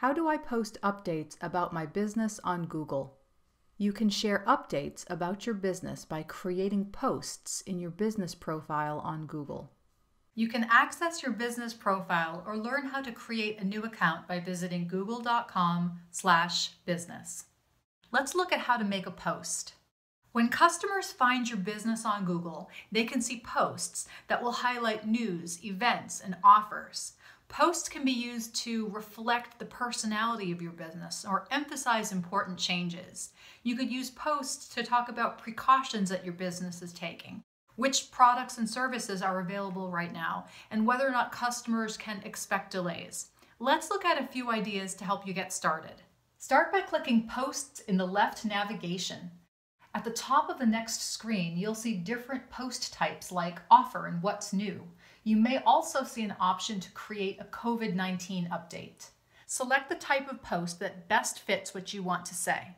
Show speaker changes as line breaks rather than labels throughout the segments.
How do I post updates about my business on Google? You can share updates about your business by creating posts in your business profile on Google.
You can access your business profile or learn how to create a new account by visiting google.com/business. Let's look at how to make a post. When customers find your business on Google, they can see posts that will highlight news, events, and offers. Posts can be used to reflect the personality of your business or emphasize important changes. You could use posts to talk about precautions that your business is taking, which products and services are available right now, and whether or not customers can expect delays. Let's look at a few ideas to help you get started. Start by clicking Posts in the left navigation. At the top of the next screen, you'll see different post types like Offer and What's New. You may also see an option to create a COVID-19 update. Select the type of post that best fits what you want to say.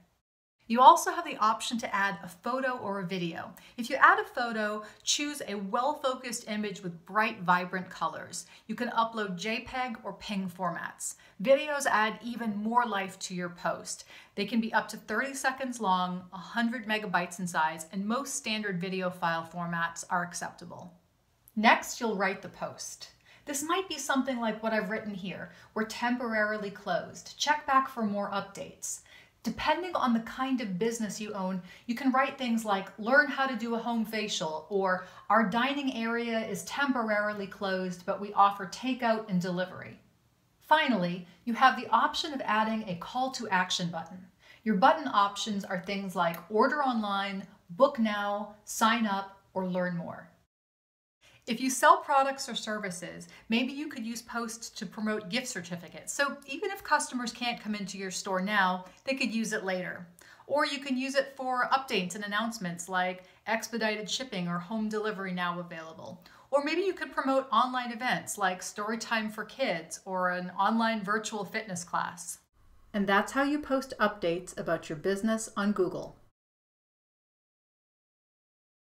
You also have the option to add a photo or a video. If you add a photo, choose a well-focused image with bright, vibrant colors. You can upload JPEG or PNG formats. Videos add even more life to your post. They can be up to 30 seconds long, 100 megabytes in size, and most standard video file formats are acceptable. Next, you'll write the post. This might be something like what I've written here. We're temporarily closed. Check back for more updates. Depending on the kind of business you own, you can write things like learn how to do a home facial or our dining area is temporarily closed, but we offer takeout and delivery. Finally, you have the option of adding a call to action button. Your button options are things like order online, book now, sign up, or learn more. If you sell products or services, maybe you could use posts to promote gift certificates. So even if customers can't come into your store now, they could use it later. Or you can use it for updates and announcements like expedited shipping or home delivery now available. Or maybe you could promote online events like Storytime for Kids or an online virtual fitness class.
And that's how you post updates about your business on Google.